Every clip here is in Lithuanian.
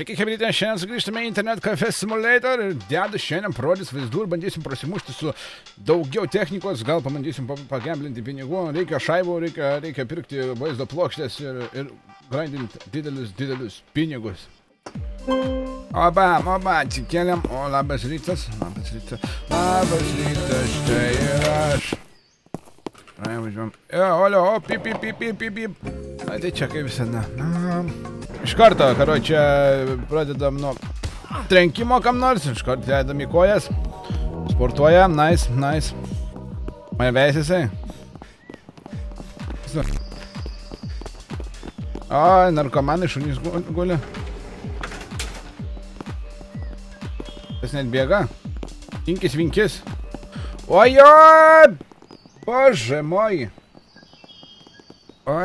Sveiki, hebrytė, šiandien sugrįžtame į Internet Cafe Simulator ir dedu šiandien parodys vaizdų ir bandysim prasimušti su daugiau technikos, gal pabandysim pa- pagamblinti pinigų, reikia šaibų, reikia, reikia pirkti vaizdo plokštės ir, ir grindinti didelius, didelius pinigus. Oba, oba, atsikėlėm, o labas rytas, labas rytas, labas rytas, čia ir aš. Ai, važiuojam. E, olio, o, pip, pip, pip, pip, pip. Na, tai čia kaip visada. Na, iš karto, karo, čia pradedam nuo trenkimo kam nors, iš karto dedam į kojas. Sportuojam, nice, nice. Mane veisėsi. O, narkomanai šunys gu- guli. Tas net bėga. Inkis vinkis. Ojoj! Bože moj.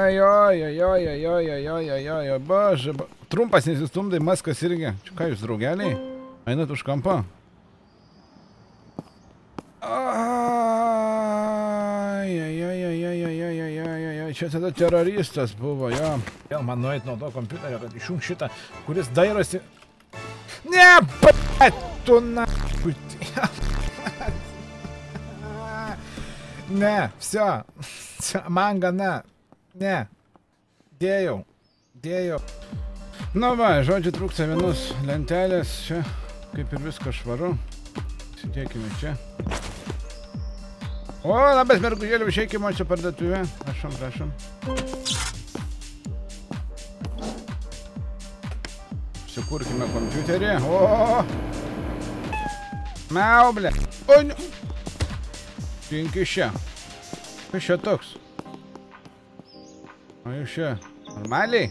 Oi, oi, oi, oi, oi, oi, oi, oi, oi, oi, oi, bože. bo- Trumpas nesistumdai, maskas irgi. Čia ką jūs, draugeliai? Einat už kampą? Ai, ai, ai, ai, ai, ai, ai, ai, ai, ai, ai, čia tada teroristas buvo, jo. Vėl man nueit nuo to kompiuterio, kad išjung šitą, kuris dairosi. Ne, pat, tu na. Ne, все. Man gana. Ne. Dėjau. Dėjau. Nu va, žodžiu, trūksta vienos lentelės. Čia kaip ir viskas švaru. Sudėkime čia. O, labas mergužėlių, išeikime čia parduotuvę. Prašom, prašom. Sukurkime kompiuterį. O! Meublė. O, ne. Čia. Kas čia toks? O jūs čia. Normaliai?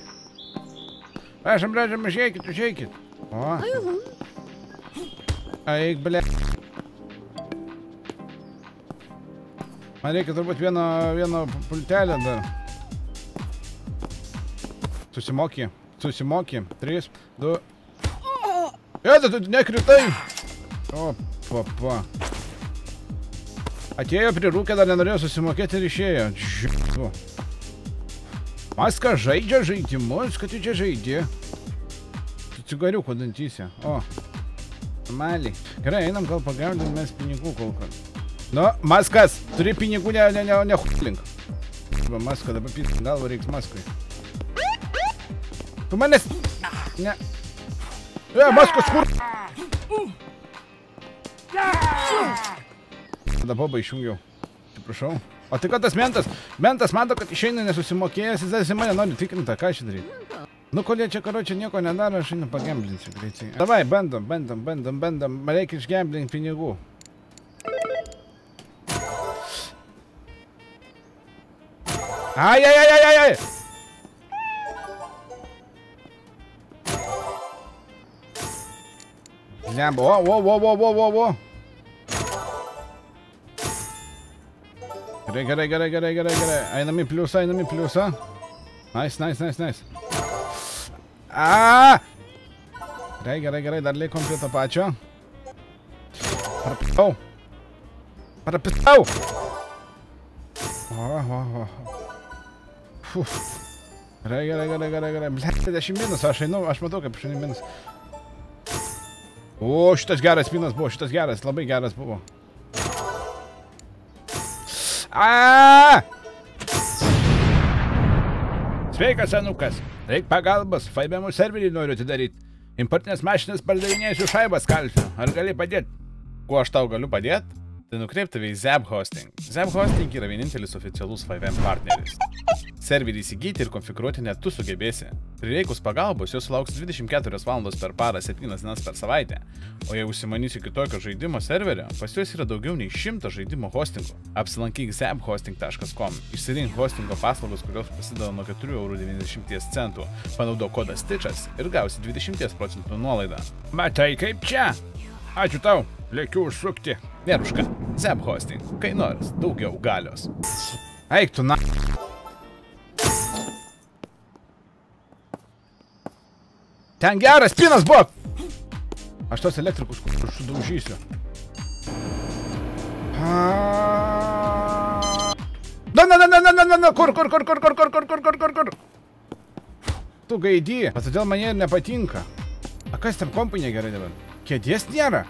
Prašom, prašom, išeikit, išeikit. O. Eik, ble. Man reikia turbūt vieno, vieno pultelio dar. Susimokė. Susimokė. 3, 2. Eda, tu nekritai. O, papa. Atėjo prirūkę, dar nenorėjo susimokėti ir išėjo. Žiūrėjau. Maska žaidžia žaidimus, kad tu čia žaidži. Tu cigariuko dantyse. O. Normaliai. Gerai, einam gal pagaudėm mes pinigų kol kas. Nu, maskas, turi pinigų, ne, ne, ne, ne hulink. Va, maska, dabar pys galvo reiks maskui. Tu manęs... Ne. E, maskas, kur... Tada bobą išjungiau. Atsiprašau. O tai ką tas mentas? Mentas mato, kad išeina nesusimokėjęs, jis į mane nori tikrinti, ką aš daryti. Nu, kol jie čia, karo, čia nieko nedaro, aš einu pagamblinsiu greitai. Davai, bandom, bandom, bandom, bandom. Reikia išgamblinti pinigų. Ai, ai, ai, ai, ai, ai. Lemba, o, o, o, o, o, o, o. Gerai, gerai, gerai, gerai, gerai, gerai. Einam į pliusą, einam į pliusą. Nice, nice, nice, nice. A! Gerai, gerai, gerai, dar likom prie to pačio. Parapitau. Parapitau. O, o, o. Uf. Gerai, gerai, gerai, gerai, gerai. Ble, 10 minus, aš einu, aš matau, kaip einu minus. O, šitas geras minas buvo, šitas geras, labai geras buvo. A! Sveikas, senukas. Reik pagalbos. Faibemų serverį noriu atidaryti. Importinės mašinas pardavinėsiu šaibas kalsiu. Ar gali padėti? Kuo aš tau galiu padėti? Tai nukreip tave į Zeb Hosting. Zeb Hosting yra vienintelis oficialus 5M partneris. Serverį įsigyti ir konfigūruoti net tu sugebėsi. Prireikus pagalbos, jos sulauks 24 valandos per parą, 7 dienas per savaitę. O jei užsimanysi kitokio žaidimo serverio, pas juos yra daugiau nei 100 žaidimo hostingų. Apsilankyk zebhosting.com, išsirink hostingo paslaugas, kurios prasideda nuo 4,90 eurų. Panaudok kodą Stitchas ir gausi 20 procentų nuolaidą. Matai kaip čia? Ačiū tau, lėkiu užsukti. Neruška, Zeb Hosting, kai nors daugiau galios. Eik tu na. Ten geras pinas buvo. Aš tos elektrikus kur sudaužysiu. Na, na, na, na, na, na, na, na, kur, kur, kur, kur, kur, kur, kur, kur, kur, kur, kur. Tu gaidį, bet todėl man jie nepatinka. A kas tam kompui negerai dabar? Kėdės nėra?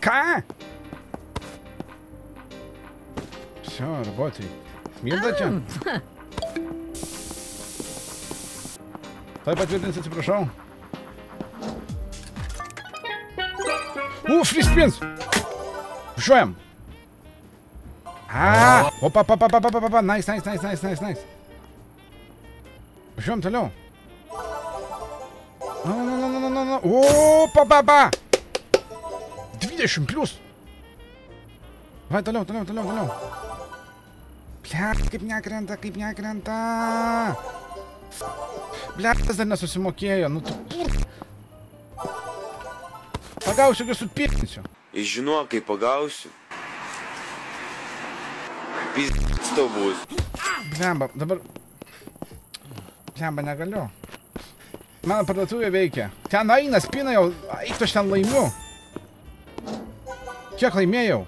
Ка! Все, работай. Милдача. Твоя подтвердительница ты прошел? О, Что Жуем! А, опа, опа, опа, опа, опа, опа, найс, найс, найс, найс, найс, найс. Жуем, талё. Ну, ну, ну, ну, ну, ну, ну. опа, опа, опа. 20 plus. Vai, toliau, toliau, toliau, toliau. Blet, kaip nekrenta, kaip nekrenta. Blet, tas dar nesusimokėjo, nu tu pur. Pagausiu, kai supirkinsiu. Žino, kai pagausiu. Pizdas tau bus. Blemba, dabar... Blemba, negaliu. Mano parduotuvė veikia. Ten eina spina jau. Eik, aš ten laimiu. Kiek laimėjau?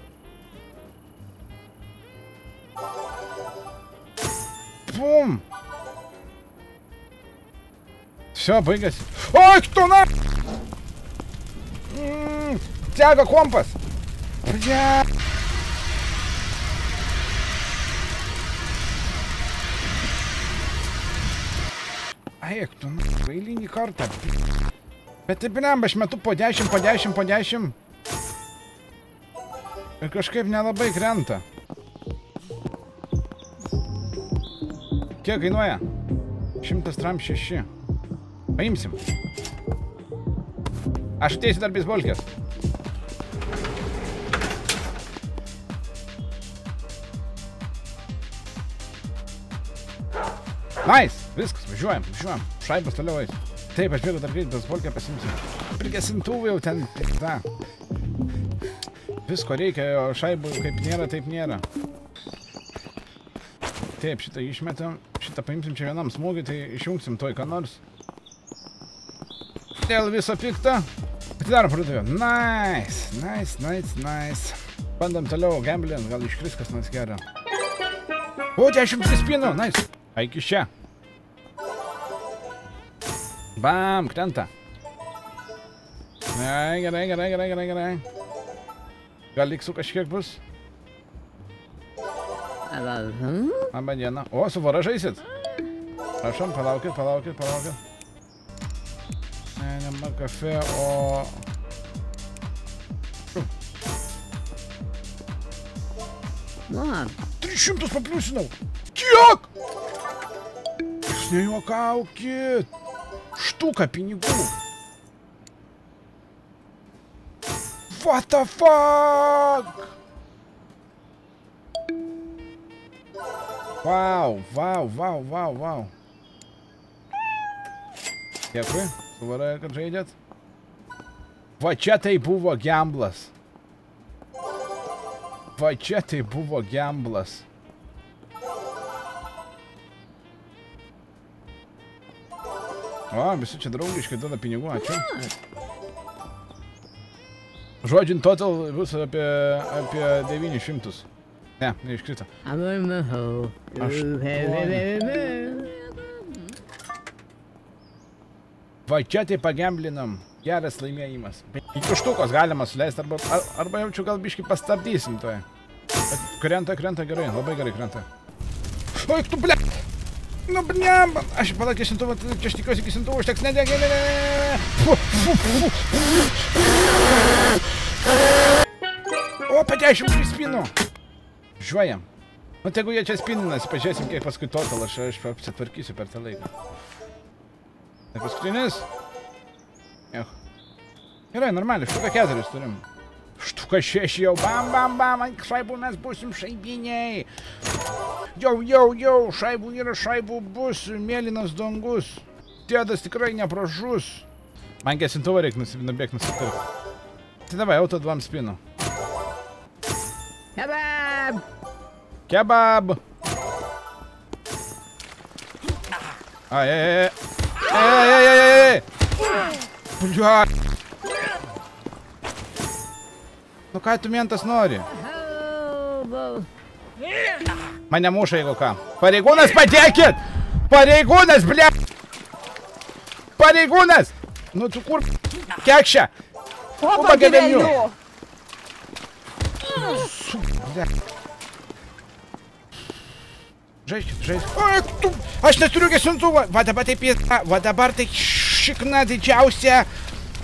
Pum. Все, baigėsi. Oi, tu na! Mm, Tega kompas. Bля. Eik, tu na, eilinį kartą. Bet taip blemba, aš metu po 10, po 10, po 10. Kažkaip nelabai krenta. Kiek kainuoja? 100 tram 6. Paimsim. Aš ateisiu dar beisbolkės. Nice, viskas, važiuojam, važiuojam. Šaibas toliau eis. Taip, aš bėgu dar greit, beisbolkę pasimsiu. Prigesintuvų jau ten, da. Visko reikia, o šaibų kaip nėra, taip nėra. Taip, šitą išmetam, šitą paimsim čia vienam smūgiui, tai išjungsim toj ką nors. Dėl viso pikto. Atidarom parduotuvę. Nice, nice, nice, nice. Bandom toliau gamblint, gal iškris kas nors gero. O, 10 spinų, nice. Eik iš čia. Bam, krenta. Gerai, gerai, gerai, gerai, gerai, gerai. Gal liksų kažkiek bus? Labą dieną. O, su vara žaisit? Prašom, palaukit, palaukit, palaukit. Ne, ne man kafe, o... Na, 300 papliusinau. Kiek? Jūs nejuokaukit. Štuka pinigų. What the fuck? Wow, wow, wow, wow, wow. Dėkui, suvarai, kad žaidėt. Va čia tai buvo gamblas. Va čia tai buvo gamblas. O, visi čia draugiškai duoda pinigų, ačiū. Žodžiu, total bus apie, apie 900. Ne, neiškrito. Aš- Va čia tai pagemblinam. Geras laimėjimas. Iki štukos galima suleisti arba, ar, arba jaučiu gal biškai pastabdysim toje. Krenta, krenta gerai, labai gerai krenta. Oi, tu ble... Nu, blemba. Aš palauk gesintuvą, čia aš tikiuosi gesintuvo užteks. Ne, ne, ne, ne, ne, O, apie 10 prispinų. Žiūrėjam. Nu, tegu jie čia spininasi, pažiūrėsim, kiek paskui total aš, aš apsitvarkysiu per tą laiką. Tai paskutinis. Ech. Gerai, normaliai, štuką keturis turim. Štuką šeši jau, bam, bam, bam, ant šaibų mes busim šaibiniai. Jau, jau, jau, šaibų yra, šaibų bus, mėlynas dangus. Tėdas tikrai nepražus. Man gesintuvą reikia nubėgti nusipirkti. Tai davai, auto dvam spinų. Kebab! Kebab! Ai, ai, ai, ai. Ai, ai, ai, ai, ai. Blia. Nu ką tu mentas nori? Mane muša, jeigu ką. Pareigūnas patekit! Pareigūnas, ble! pareigūnas! Nu tu kur? Kekšė! O, pagavėnių. Ble. Žaiskit, žaiskit. O, tu... Aš neturiu gesintuvą. Va dabar taip yra. Va dabar tai šikna didžiausia.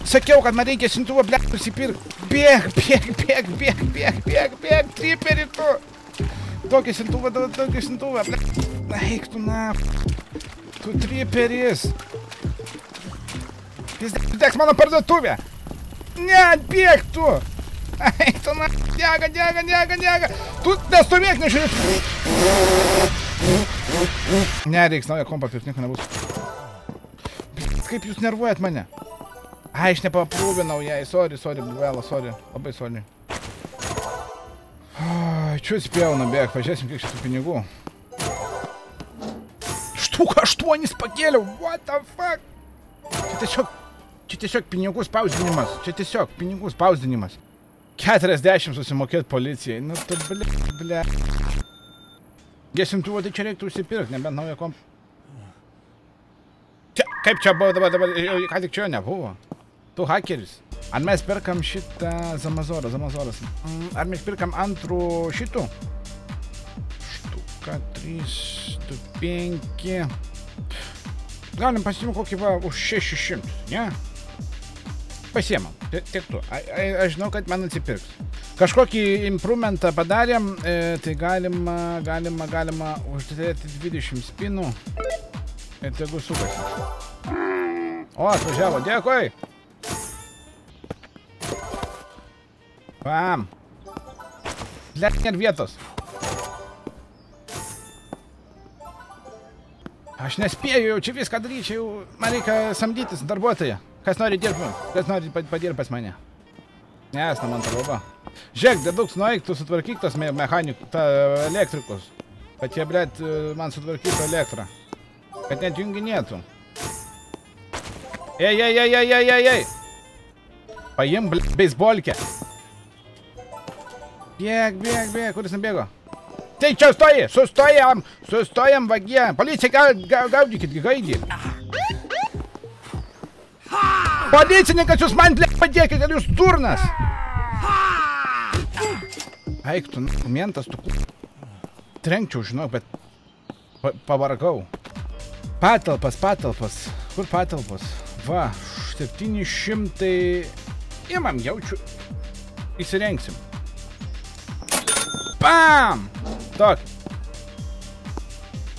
Sakiau, kad man reikia gesintuvą, ble, nusipirk. Bėg, bėg, bėg, bėg, bėg, bėg, bėg, triperį tu. Tokį gesintuvą, tokį gesintuvą, ble. Eik tu na. Tu triperis. Jis degs mano parduotuvę. Ne, bėg tu. Eik tu na. Dega, dega, dega, dega. Tu nestovėk, nežiūrėk. Ne, reiks naują kompą pirkti, nieko nebus. Blet, Kaip jūs nervuojat mane? Ai, aš nepaprūvinau jai, sorry, sorry, Buvela, sorry, labai sorry. Ai, Čia spėjau nubėg, pažiūrėsim, kiek šitų pinigų. Štuką aštuonis pakėliau, what the fuck? Čia tiesiog, čia tiesiog pinigų spausdinimas, čia tiesiog pinigų spausdinimas. 40 susimokėt policijai, nu tu ble, ble. Gesintuvą tai čia reiktų užsipirkti, nebent naują komp. Čia, kaip čia buvo dabar, dabar, ką tik čia nebuvo. Tu hakeris. Ar mes perkam šitą Zamazorą, Zamazoras? Mm, Ar mes perkam antrų šitų? Štuka 3, 2, 5. Galim pasiimti kokį va už 600, ne? Pasiemam, Ti- tik tu. Aš žinau, kad man atsipirks. Kažkokį improvementą padarėm, e, tai galima, galima, galima uždėti 20 spinų. Ir tegu sukasi. O, atvažiavo, dėkui. Pam. Blet, nėra vietos. Aš nespėju jau čia viską daryti, jau man reikia samdytis darbuotoją. Kas nori dirbti, kas nori pa- padirbti pas mane. Nes, na man kalba. Žiūrėk, deduks nueik, tu sutvarkyk tos me mechanikų, tą elektrikus. Kad jie, blėt, man sutvarkytų elektrą. Kad net junginėtų. Ei, ei, ei, ei, ei, ei, ei. Paim, blėt, beisbolkę. Bėg, bėg, bėg, kuris nubėgo? Tai čia stoji, sustojam, sustojam vagie. Policija, ga, ga, gaudykit, gaidį. Policininkas, jūs man, blėt, padėkit, ar jūs durnas? Eik, tu, mentas, tu. Trenkčiau, žinok, bet pa, pavargau. Patalpas, patalpas. Kur patalpas? Va, 700. Imam, jaučiu. Įsirengsim. Bam! Tokį.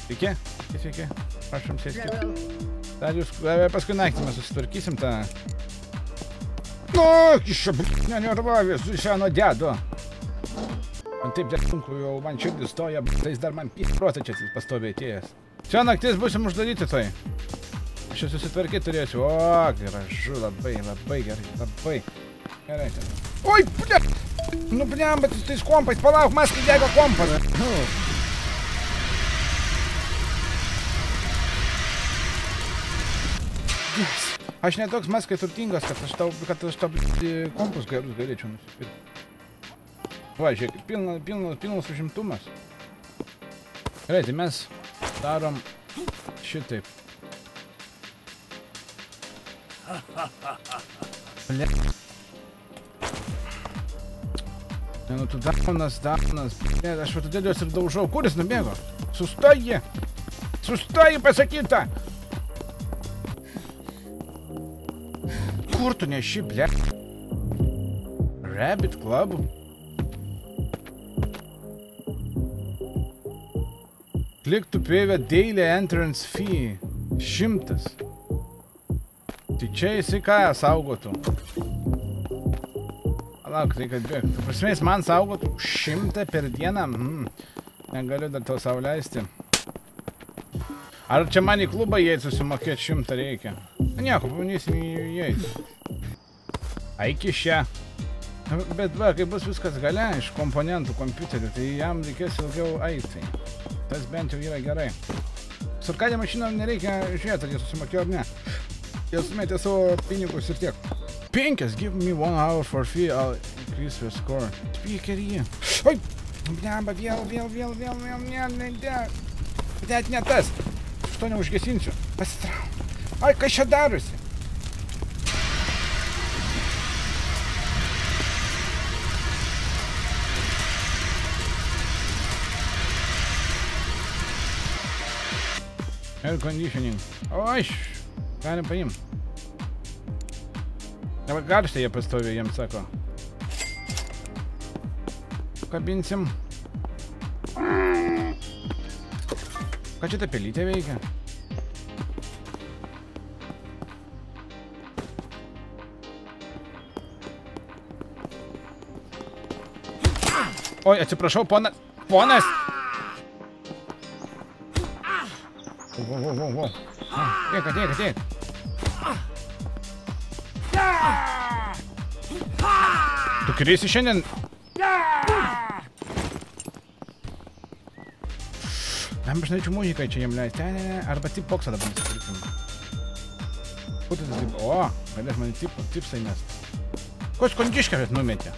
Sveiki, sveiki. Prašom sėskit. Dar jūs, paskui naktį mes susitvarkysim tą... Nu, iš čia, bl- nenervavęs, iš seno dedo. Man taip dar sunku, jau man širdis stoja, tai jis dar man protą čia pastoviai atėjęs. Čia naktis busim uždaryti tai. Aš čia susitvarkyti turėsiu. O, gražu, labai, labai gerai, labai. Gerai ten. Oi, ble! Nu, blem, bet tais kompais, palauk, maskai dega kompas. Nu. Yes. Aš netoks maskai turtingas, kad aš tau, kad aš tau kompus gerus galėčiau nusipirkti. Va, žiūrėk, pilnas, pilnas, pilnas užimtumas. Gerai, tai mes darom šitaip. Ble. Ne, nu tu daunas, daunas. Ne, aš va todėl juos ir daužau. Kur jis nubėgo? Sustoji! Sustoji pasakyta! Kur tu neši, ble? Rabbit Club? Click to pay a daily entrance fee. Šimtas. Tai čia jisai ką saugotų? Lauk, tai kad bėg. Tu prasme, jis man saugotų šimtą per dieną? Mm. Negaliu dar tau savo leisti. Ar čia man į klubą įeit susimokėti šimtą reikia? Nieko, pabandysim įeit. Aiki šią. Bet va, kai bus viskas gale iš komponentų kompiuterių, tai jam reikės ilgiau eiti. Tas bent jau yra gerai. Su Arkadė mašinom nereikia žiūrėti, ar jie susimokėjo ar ne. Jie sumetė savo pinigus ir tiek. Penkias, give me one hour for fee, I'll increase your score. Speakerį. Oi! Blemba, vėl, vėl, vėl, vėl, vėl, ne, ne, ne. Bet ne tas. Aš to neužgesinsiu. Pasitrauk. Ai, kas čia darosi? Air conditioning. Oi, galim paim. Dabar karštą jie pastovi, jiems sako. Kabinsim. Ką čia ta pelytė veikia? Oi, atsiprašau, ponas. Ponas! Vo, vo, vo, vo. Tiek, tiek, tiek. Tu krisi šiandien? Jam aš norėčiau muziką čia jam leisti. Ne, ne, ne. Arba tip boksą dabar nusipirkim. Kur tas tip? O, galės man tip, tipsai mest. Ko skondiškės numetė?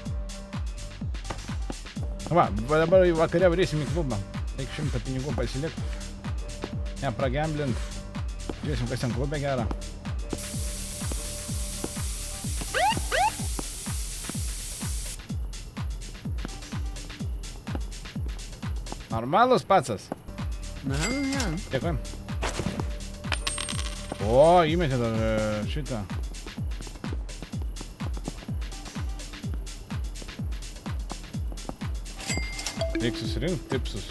Va, va dabar vakare varysim į klubą. Reik šimtą pinigų pasilikti. Ne, pragemblint. Žiūrėsim, kas ten klube gera. Normalus pacas. Na, ne. Dėkui. O, įmetė dar šitą. Reikia susirinkti tipsus.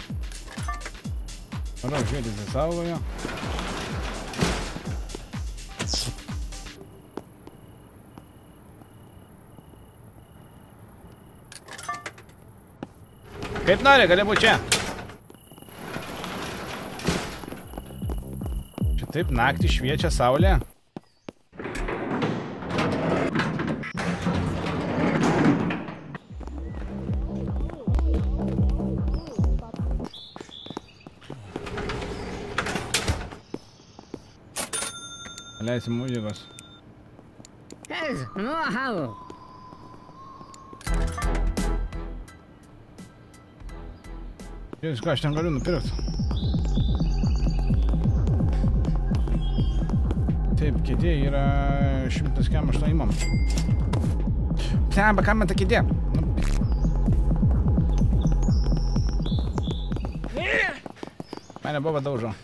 Manau, žiūrėti įsisaugojo. Kaip nori, gali būti čia. Čia taip naktį šviečia saulė. Leisim muzikos. Kas? Nu, halo. Jūs ką, aš ten galiu nupirkti. Taip, kėdė yra 100 kem 8 imam. Plemba, kam man ta kėdė? Nu, Mane buvo daužo.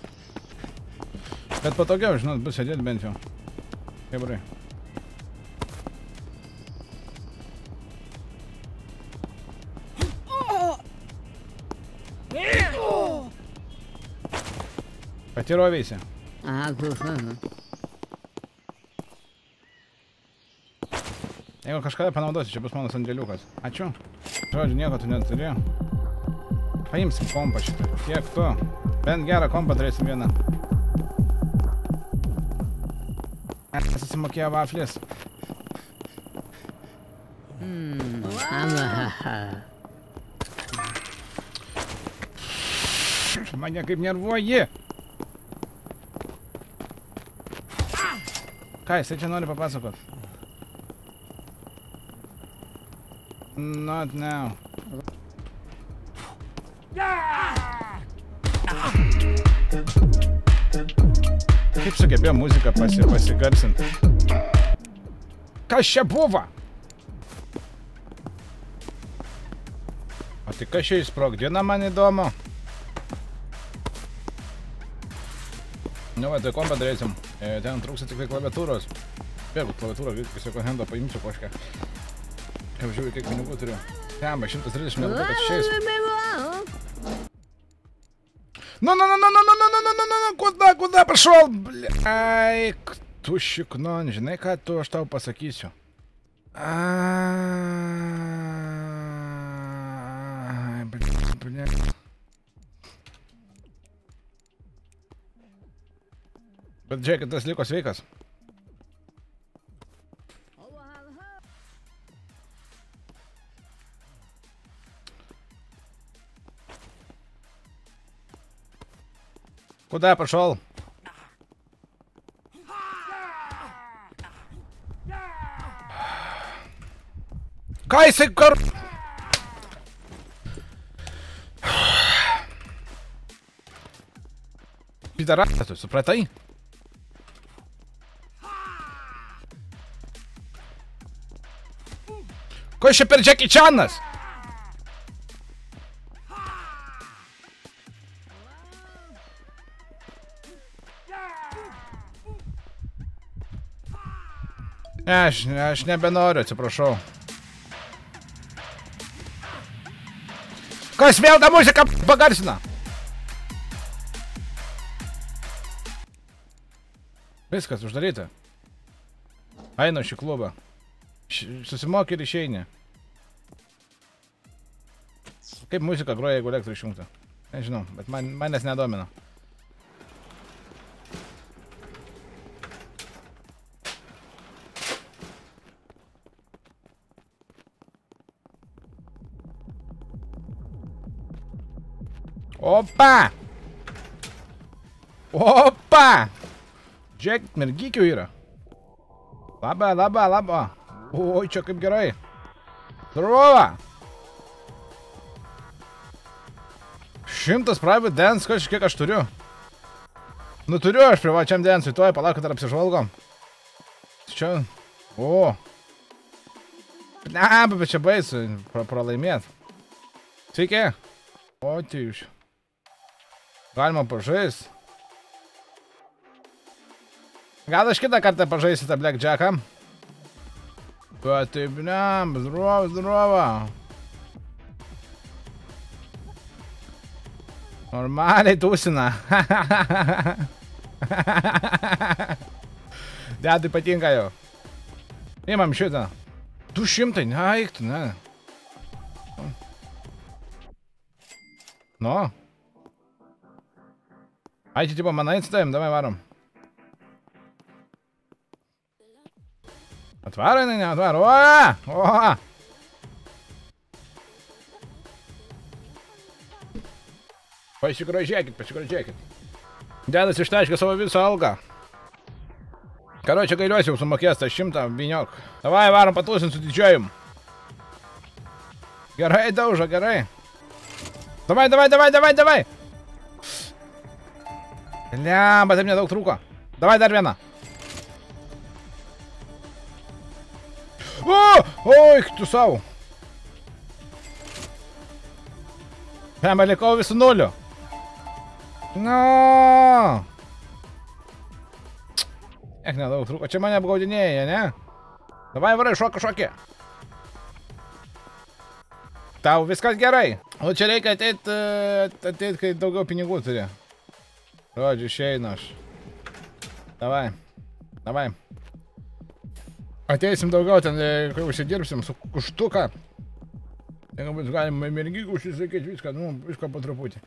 Bet patogiau, žinot, bus sėdėti bent jau. Gebrai. Pati rovėsi. Aha, aha. Jeigu kažkada panaudosiu, čia bus mano sandėliukas. Ačiū. Žodžiu, nieko tu neturi. Paimsim kompą šitą. Tiek tu. Bent gerą kompą turėsim vieną. Alltså så mycket jag vafles. Mm. Маньяк и мне рвое! Кай, сетянули по пасуку. Not now. Yeah! Kaip sugebėjo muziką pasi, pasigarsinti? Kas čia buvo? O tai kas čia įsprogdina man įdomu? Nu, va, tai kompą darysim. E, ten trūksta tik tai klaviatūros. Vėl klaviatūrą, tiesiog hendo paimsiu kažką. Kaip žiūriu, kiek pinigų turiu. Temba, 130 metų, kad šiais. Ну, ну, ну, ну, ну, ну, ну, ну, ну, ну, ну, куда, куда пошел, Блядь, тущик нонж, nekā to aš tau pasakysiu. Ai, блядь, блядь. Bet žiūrėk, tas liko sveikas. Куда я пошел? Ką jisai kar... Pidarastas, tu supratai? Ko jis čia per Jackie Chanas? Aš, aš nebenoriu, atsiprašau. Kas vėl tą muziką pagarsina? Viskas uždaryta. Einu šį klubą. Susimoki ir išeini. Kaip muzika groja, jeigu elektrą išjungta? Nežinau, bet man, manęs nedomina. Opa! Opa! Žiūrėk, mergykių yra. Labą, labą, labą. Oi, čia kaip gerai. Zdorova. Šimtas private dance, kažkiek aš turiu. Nu turiu aš privačiam dance, tuoj palauk, kad dar apsižvalgom. Čia. O. Ne, bet čia baisu pra, pralaimėt. Sveiki. O, tai jūs. Galima pažaisti. Gal aš kitą kartą pažaisite Blackjacką? Bet taip, ne, zdrovo, zdrovo. Normaliai tūsina. Dedui patinka jau. Imam šitą. 200, neaik, ne. Nu. Ai, čia tipo manai atsitavim, davai varom. Atvaro jinai, neatvaro. O! O! Pasigrožėkit, pasigrožėkit. Dedas ištaškė savo visą algą. Karočią gailiuosi jau sumokės tą šimtą viniok. Davai, varom patūsim su didžiojim. Gerai, daužo, gerai. Davai, davai, davai, davai, davai. Lemba, taip nedaug trūko. Davai dar vieną. O, oi, tu savo. Pema likau visų nulių. No. Ek nedaug trūko. Čia mane apgaudinėja, ne? Davai, varai, šoka, šokė. Tau viskas gerai. O čia reikia ateit, e, ateit, kai daugiau pinigų turi. Žodžiu, išeinu aš. Davai. Davai. Ateisim daugiau ten, e, kai užsidirbsim su kuštuką. Jeigu bus galima mergikų užsisakyti viską, nu, viską po truputį.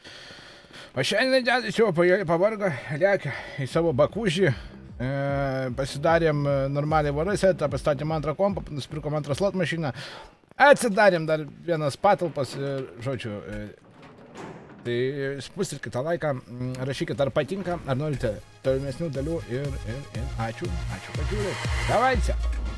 O šiandien dėdis jau pa- pavargo, lekia į savo bakužį. E, pasidarėm e, normaliai varasę, pastatėm antrą kompą, nusipirkom antrą slot mašiną. Atsidarėm dar vienas patalpas ir, žodžiu, e, tai spustelkite tą laiką, mm, rašykite ar patinka, ar norite tolimesnių dalių ir, ir, ir ačiū, ačiū, kad žiūrėt. Davaitse.